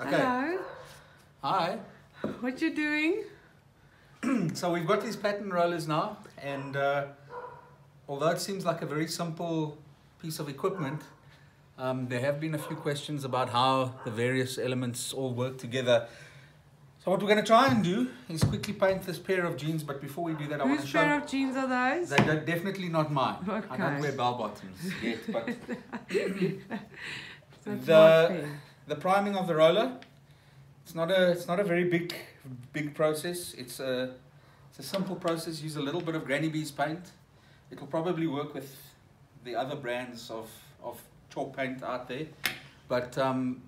Okay. Hello. Hi. What you doing? So we've got these pattern rollers now, and uh, although it seems like a very simple piece of equipment, um, there have been a few questions about how the various elements all work together. So what we're going to try and do is quickly paint this pair of jeans, but before we do that, I want to show... Whose pair of jeans are those? They're definitely not mine. Okay. I don't wear bell bottoms yet, but That's the-. The priming of the roller it's not a it's not a very big big process. It's a it's a simple process. Use a little bit of Granny B's paint. It'll probably work with the other brands of of chalk paint out there. But um,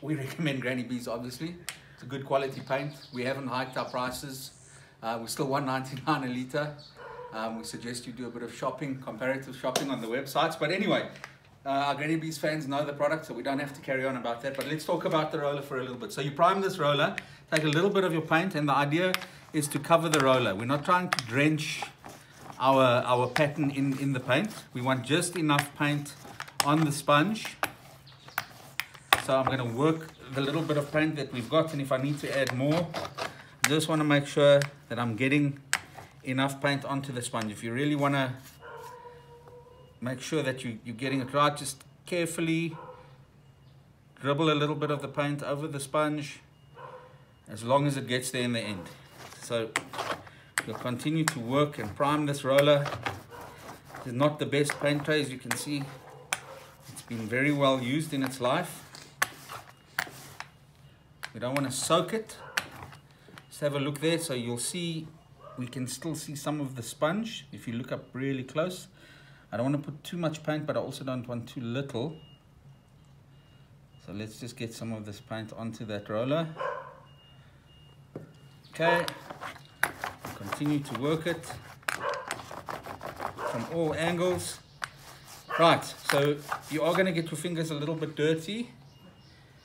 we recommend Granny B's obviously. It's a good quality paint. We haven't hiked our prices. Uh, we're still 199 a litre. Um, we suggest you do a bit of shopping comparative shopping on the websites. But anyway uh, our Granny B's fans know the product, so we don't have to carry on about that. But let's talk about the roller for a little bit. So you prime this roller, take a little bit of your paint, and the idea is to cover the roller. We're not trying to drench our, our pattern in, in the paint. We want just enough paint on the sponge. So I'm going to work the little bit of paint that we've got, and if I need to add more, just want to make sure that I'm getting enough paint onto the sponge. If you really want to make sure that you, you're getting it right. Just carefully dribble a little bit of the paint over the sponge as long as it gets there in the end. So we'll continue to work and prime this roller. It's not the best paint tray as you can see. It's been very well used in its life. We don't want to soak it. Just have a look there so you'll see we can still see some of the sponge if you look up really close. I don't want to put too much paint, but I also don't want too little. So let's just get some of this paint onto that roller. Okay, continue to work it from all angles. Right, so you are going to get your fingers a little bit dirty.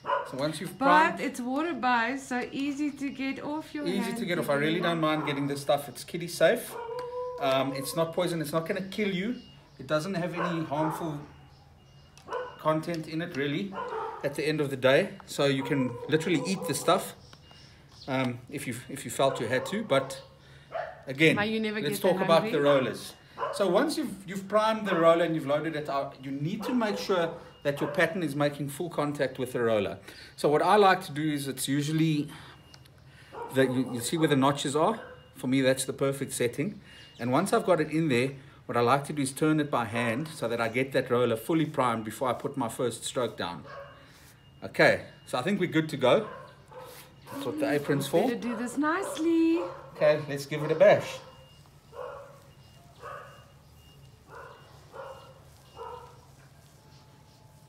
So once you've primed, But it's water based, so easy to get off your easy to get off. I really don't mind getting this stuff. It's kiddie safe. Um, it's not poison. It's not going to kill you. It doesn't have any harmful content in it, really, at the end of the day. So you can literally eat the stuff um, if you if you felt you had to. But again, you never let's talk about the rollers. So once you've you've primed the roller and you've loaded it out, you need to make sure that your pattern is making full contact with the roller. So what I like to do is it's usually that you, you see where the notches are. For me, that's the perfect setting. And once I've got it in there, what I like to do is turn it by hand so that I get that roller fully primed before I put my first stroke down. Okay, so I think we're good to go. That's what the apron's for. Better do this nicely. Okay, let's give it a bash.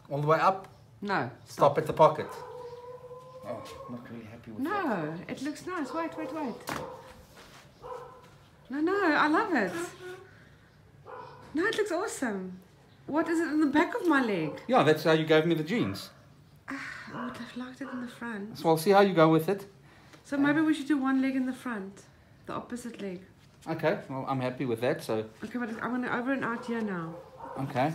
All the way up, No, stop at the pocket. Oh, I'm not really happy with that. No, it looks nice. Wait, wait, wait. No, no, I love it. No, it looks awesome. What is it in the back of my leg? Yeah, that's how you gave me the jeans. Ah, I would have liked it in the front. So I'll see how you go with it. So maybe we should do one leg in the front, the opposite leg. Okay, well, I'm happy with that. So, Okay, but I'm gonna over and out here now. okay.